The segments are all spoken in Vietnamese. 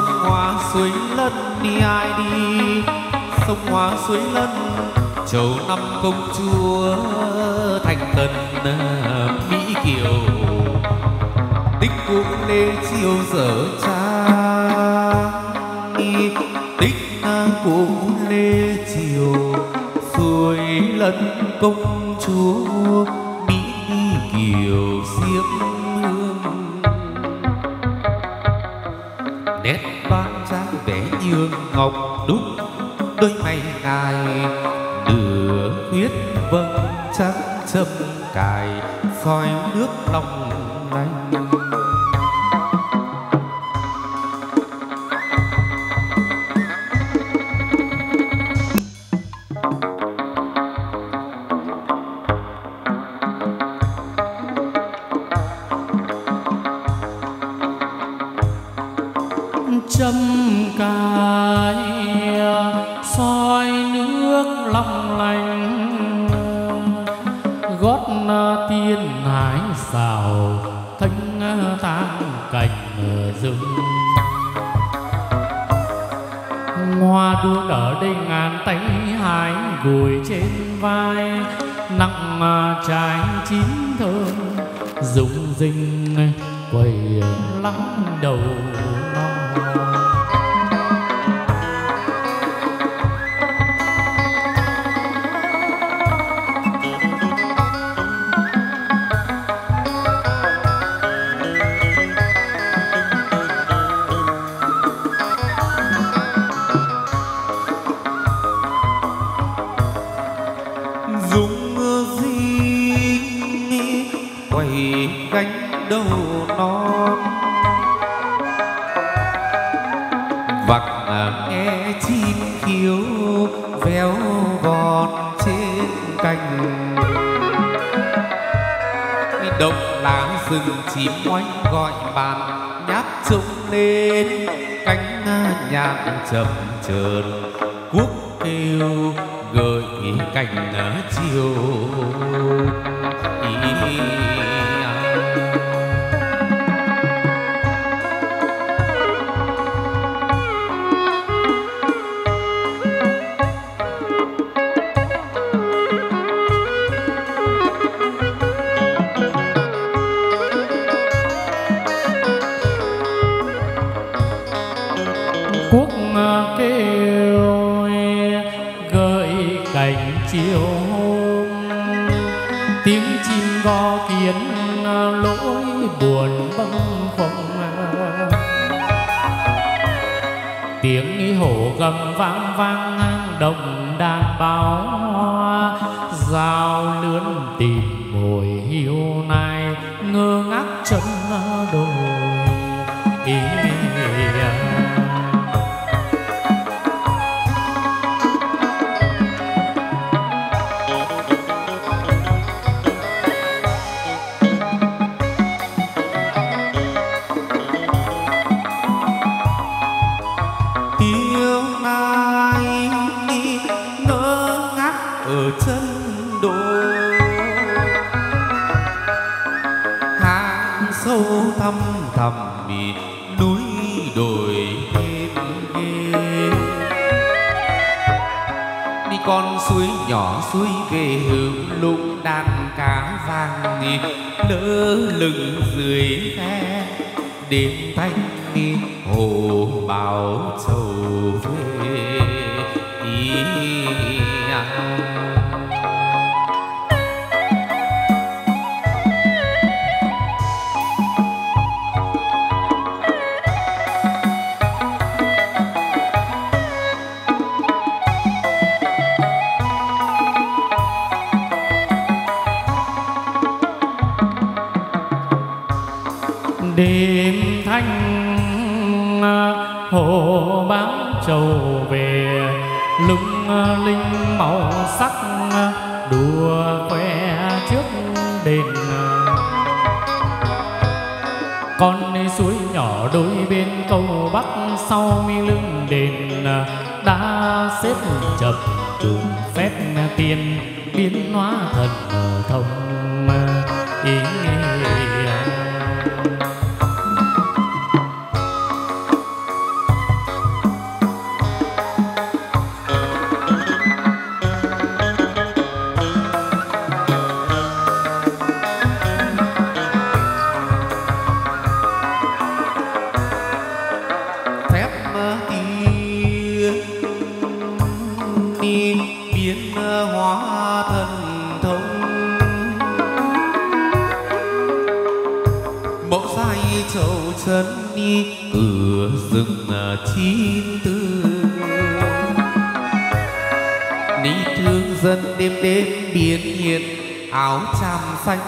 sông hoa suối lân đi ai đi? Sông hoa suối lân chầu năm công chúa thành tần ờ, mỹ kiều. Tích cũng lê chiều dở cha, tích cũng lê chiều suối lân công chúa mỹ kiều xiêm dương ngọc đúc đôi mày ngài nửa huyết vâng trắng châm cài soi nước lòng lanh. Gót tiên hải xào thanh thang cành rừng. Hoa đua ở đây ngàn tay hái gùi trên vai, nặng trái chín thơm, rụng rinh quầy lắng đầu. Nói, gọi bạn nhát trông lên. Cánh nhạn chậm chờn, quốc kêu gợi cành chiều. Ý xuôi suối về hướng lục đàn cá vàng đi lỡ lưng dưới khe đêm thanh đi hồ bào châu. Bán trầu về lung linh màu sắc đùa khoe trước đền. Con suối nhỏ đôi bên cầu bắc sau mi lưng đền, đã xếp chập trùng phép tiên biến hóa thần thông. Ý nghĩa áo tràm xanh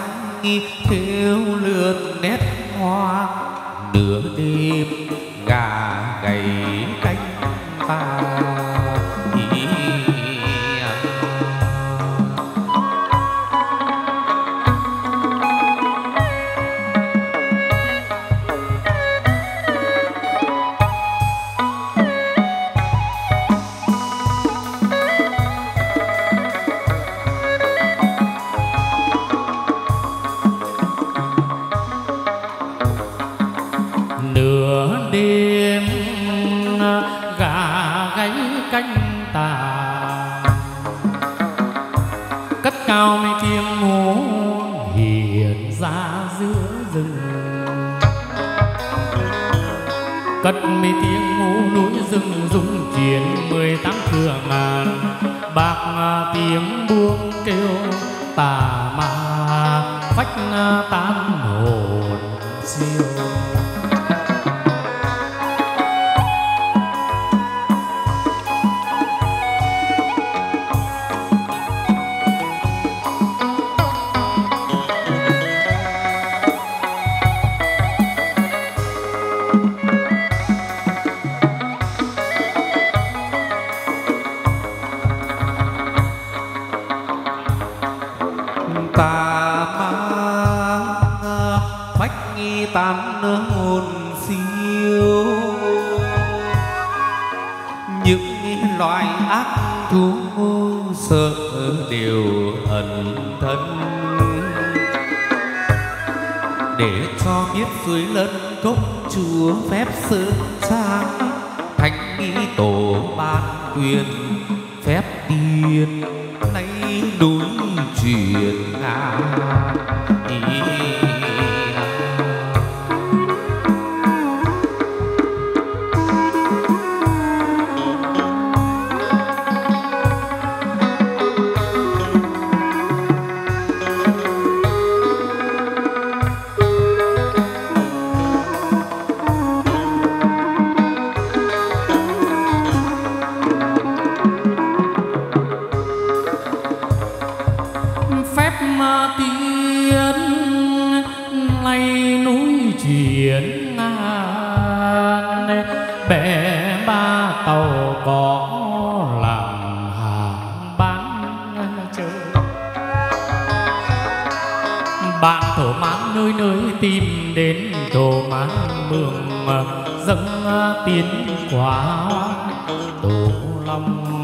thiếu lượn nét hoa. Nửa đêm gà gầy cánh vàng biến quá tổ tụ lòng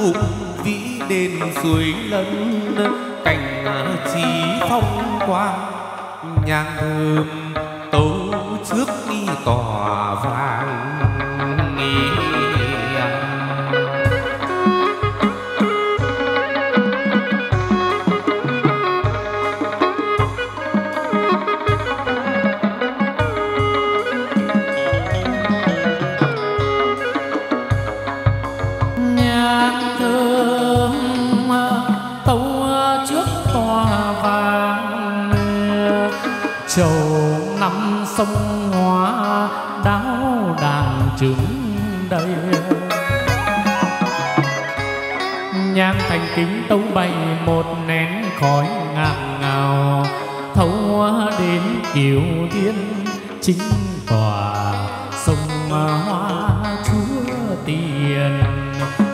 hùng vĩ đền suối lân cảnh trí phong quang nhang thơm, tấu trước y tỏa vàng. tiếng tống bay một nén khói ngạt ngào. Thấu hoa đến kiều thiên chính tòa sông hoa chúa tiền.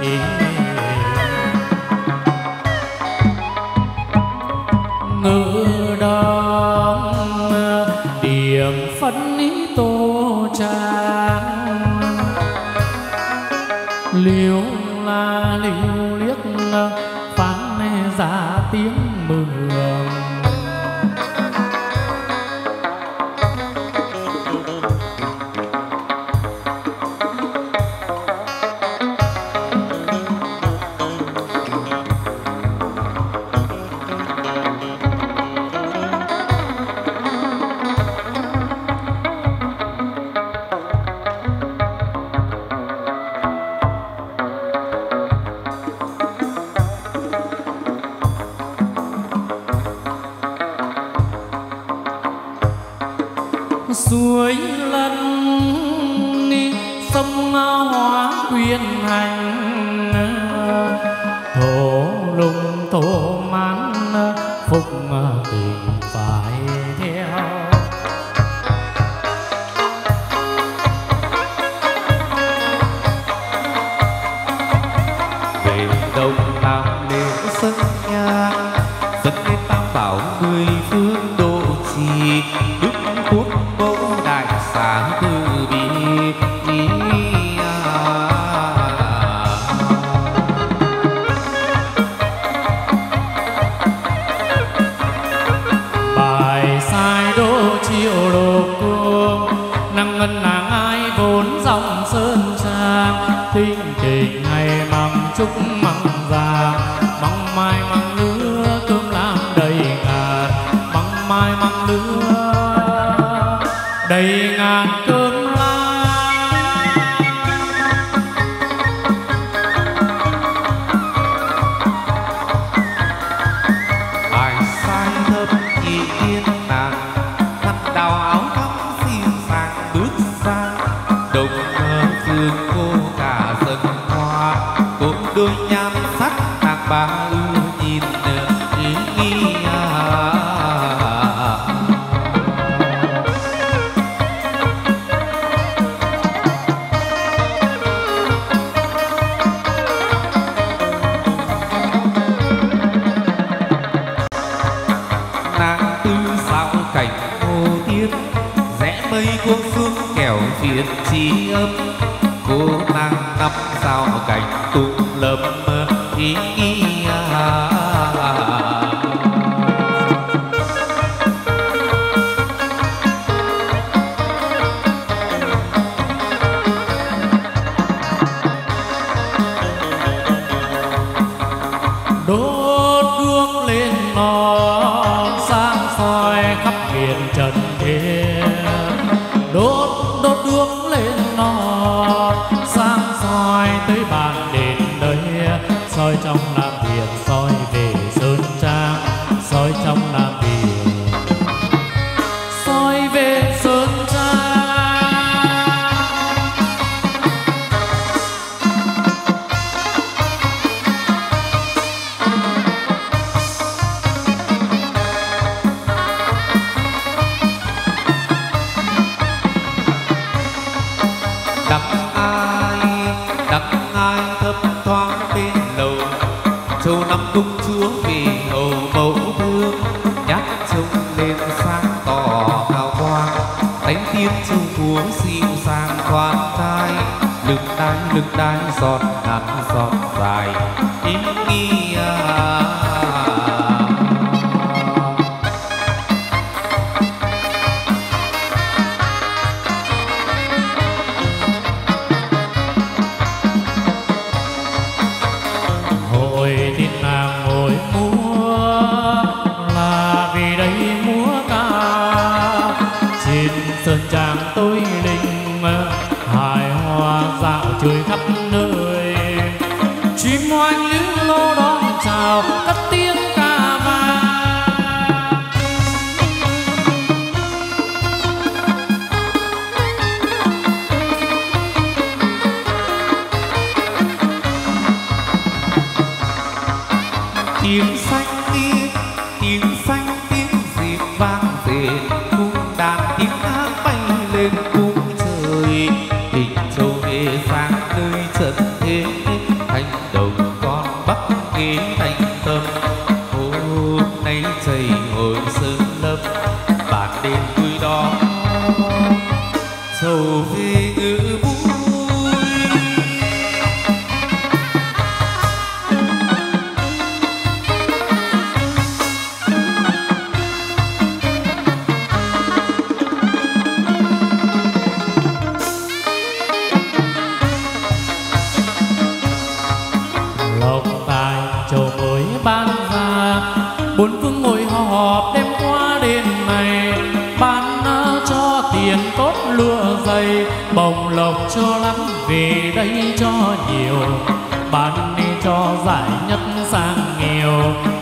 Ý ngự đón điểm phân ý tô trang. Liêu là liêu liếc phiền trí nhất sang nghèo.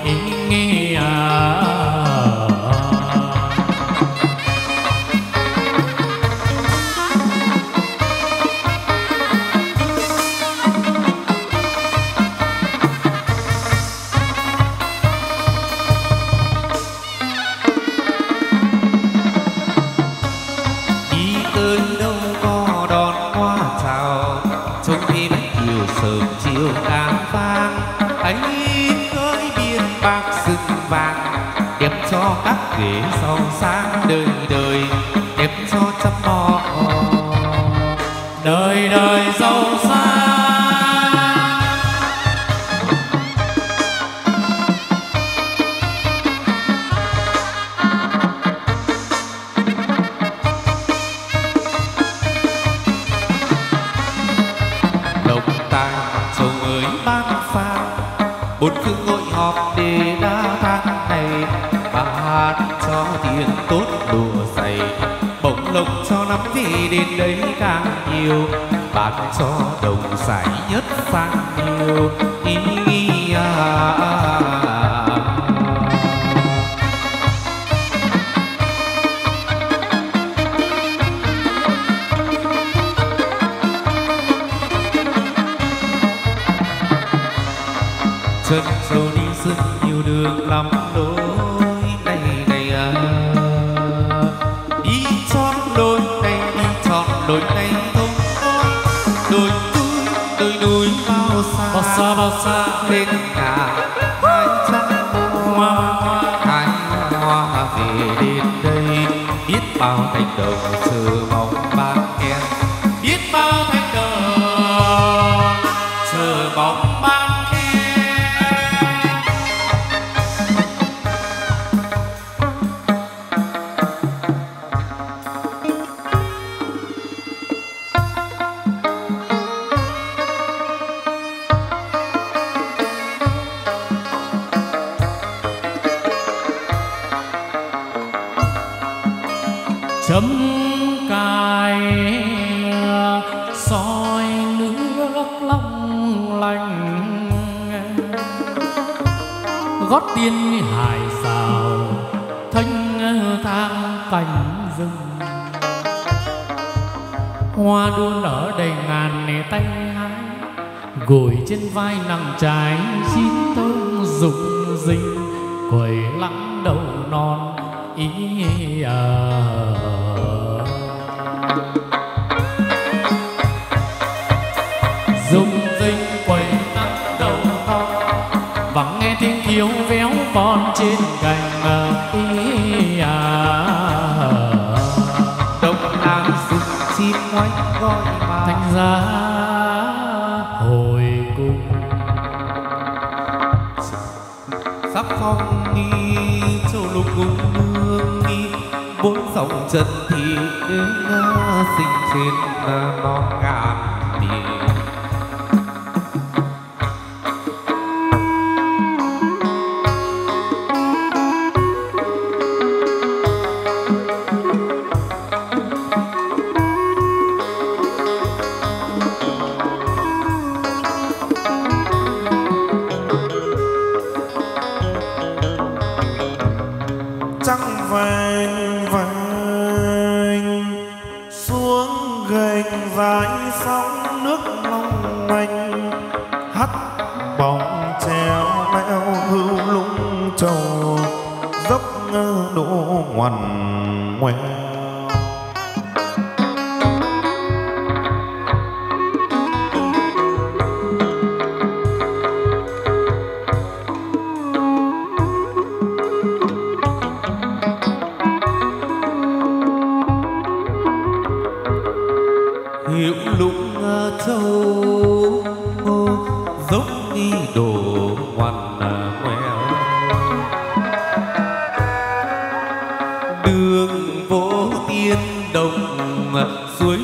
cho lắm thì đến đây càng nhiều. Bạc cho đồng giải nhất sang nhiều. Ý nghĩ cánh đồng xưa màu chấm cài soi nước long lanh. Gót tiên hải xào thanh thang cành rừng. Hoa đua nở đầy ngàn nẻ tay hái gối trên vai nàng trái chín thơm dục rình. Quầy lắng đầu non ý ờ à. sinh trên ờ, non ngàn đông suối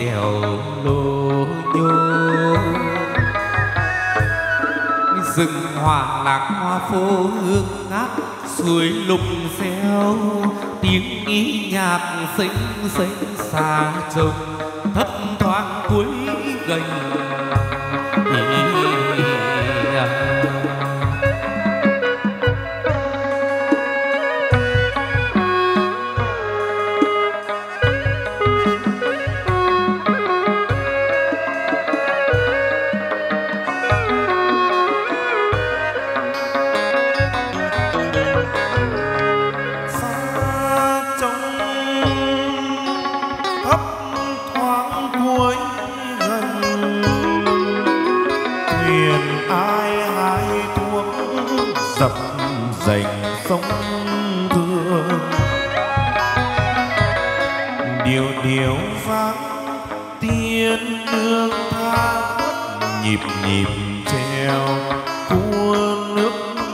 đèo lô nhô. Rừng hoa lạc hoa phố hương ngát, suối lùng reo tiếng ý nhạc xinh xinh xa trông thấp vắng tiên nương tha nhịp nhịp treo cua nước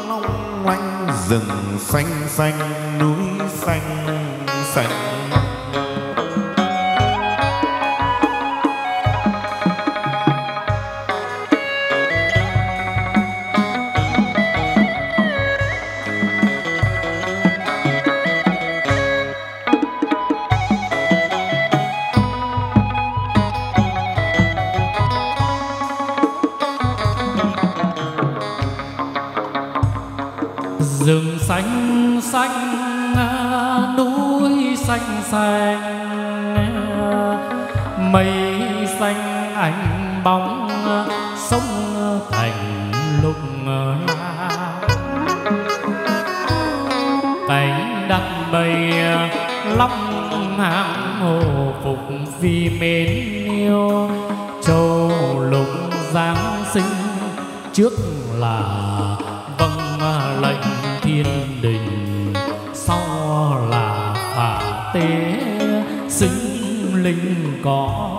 long lanh rừng xanh xanh, núi xanh xanh. Xanh xanh, núi xanh xanh, mây xanh ảnh bóng, sông thành lục. La cánh đặt mây long hàng hồ phục vì mến yêu, châu lục giáng sinh trước linh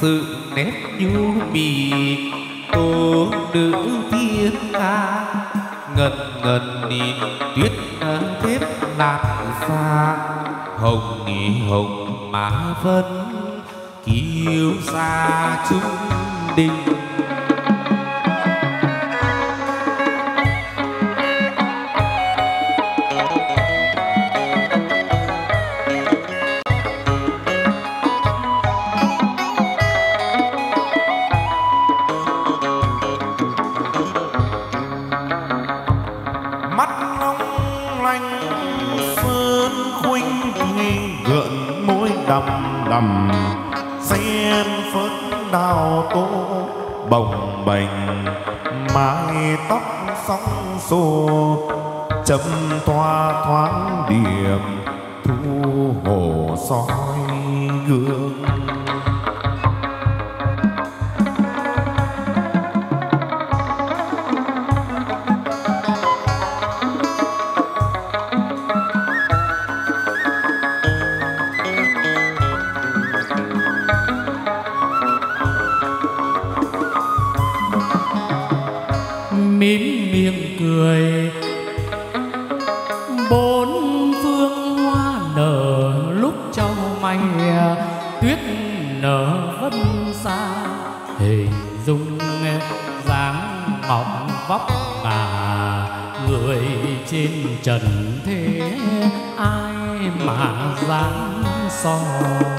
sự nét nhu mì. Tô nữ thiên ca ngần ngần nhìn tuyết thép lạt xa. Hồng nghỉ hồng má vân, kiêu xa chúng đình. Xô chấm thoa thoáng điểm thu hồ soi gương. Mà dám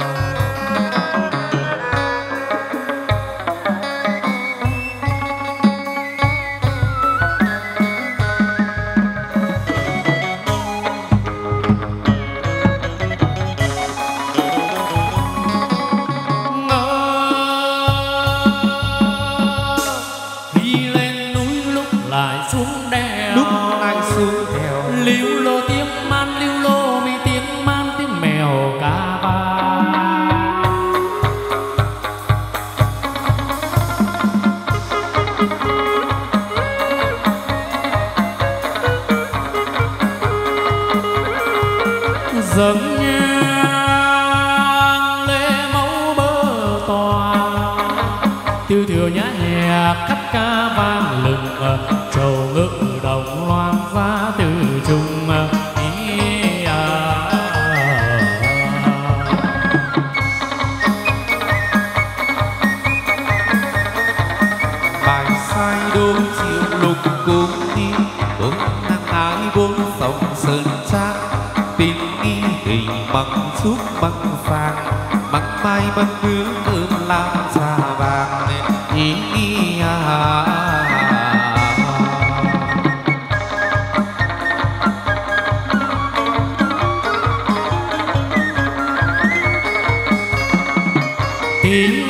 bằng mai bằng hương thơm làm trà vàng ý ý à.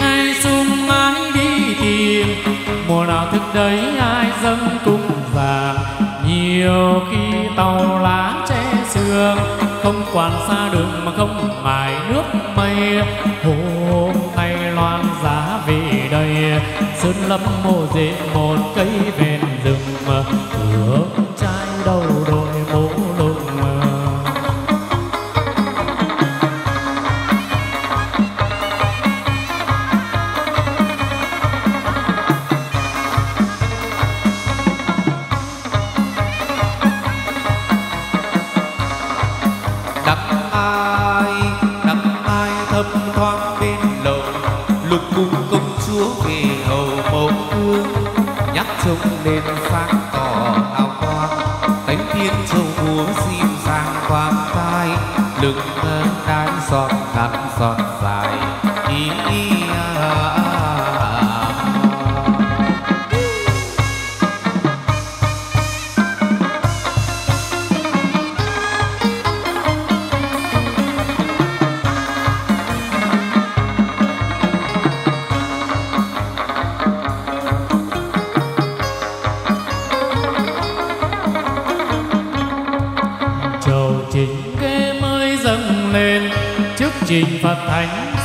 ai sung ai đi tìm mùa nào thức đấy ai dâng cung vàng nhiều khi tàu lá che sương không quản xa đường mà không mải nước mây hôm sơn lâm mồ rễ một cây về.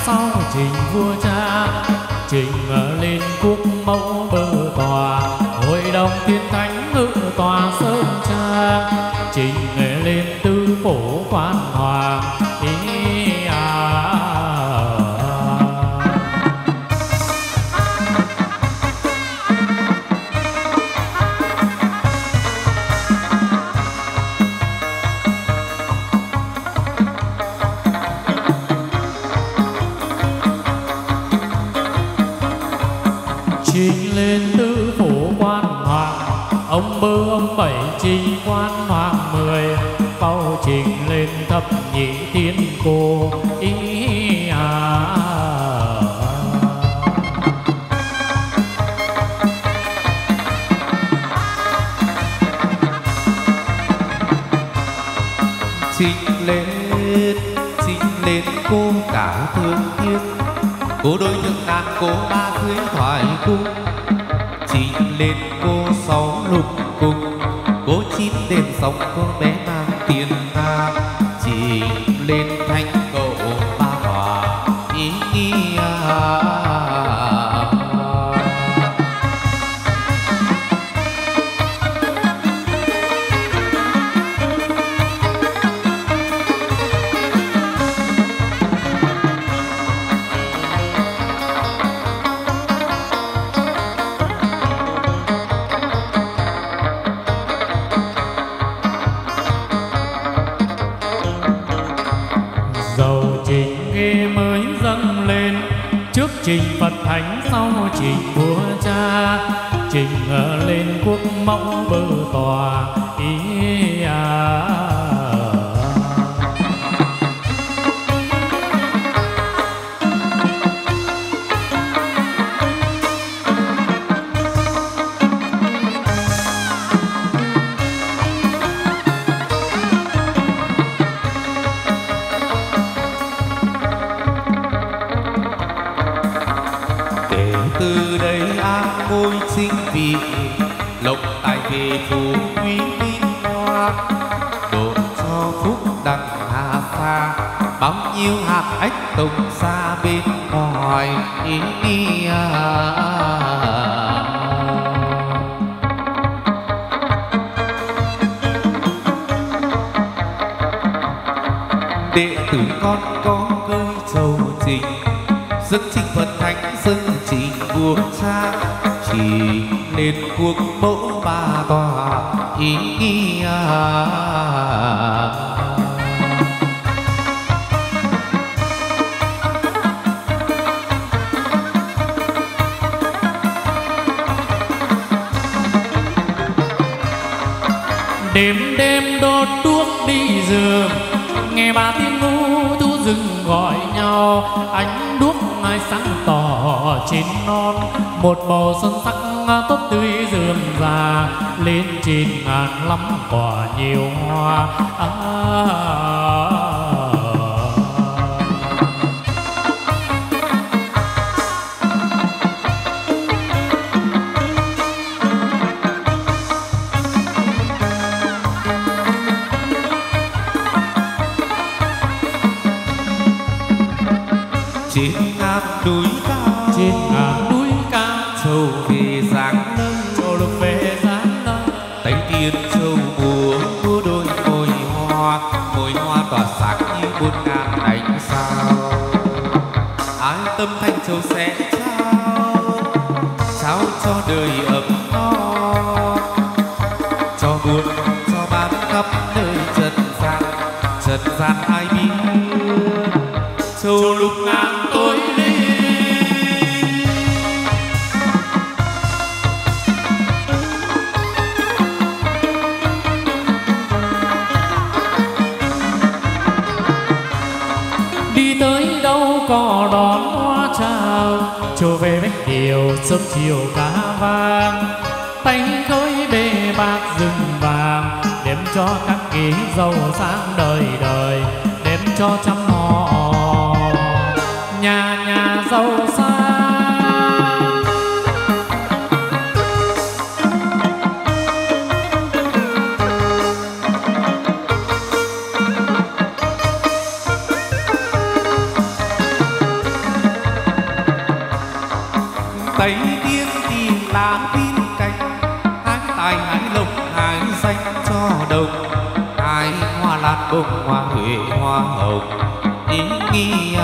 Sau trình vua cha Trình ở lên quốc mẫu. Mình lên thập nhị thiên cô. Ý à. Xin lên xin lên cô cả thương thiên cô đôi những nàng cô ba dưới thoại cung. Xin lên cô sáu lục cung. Cô chín đêm sóng cô bé của cha. Trình lên quốc mẫu bờ tòa ý à. nhiêu hạt ách tùng xa bên ngoài đệ tử con có cây trầu trình dâng trình phật thánh dâng trình vua cha chỉ lên cuộc mẫu ba tòa ý, ý. đêm đêm đốt đuốc đi giường nghe ba tiếng ngu thu rừng gọi nhau. Ánh đuốc mai sáng tỏ chín non một màu xuân sắc tốt tươi rườm già, lên trên ngàn lắm quả nhiều hoa à, do đời sớm chiều cá vàng tay khơi bề bạc rừng vàng, đem cho các kỳ giàu sang đời đời, đem cho trăm hoa hồng ý nghĩa.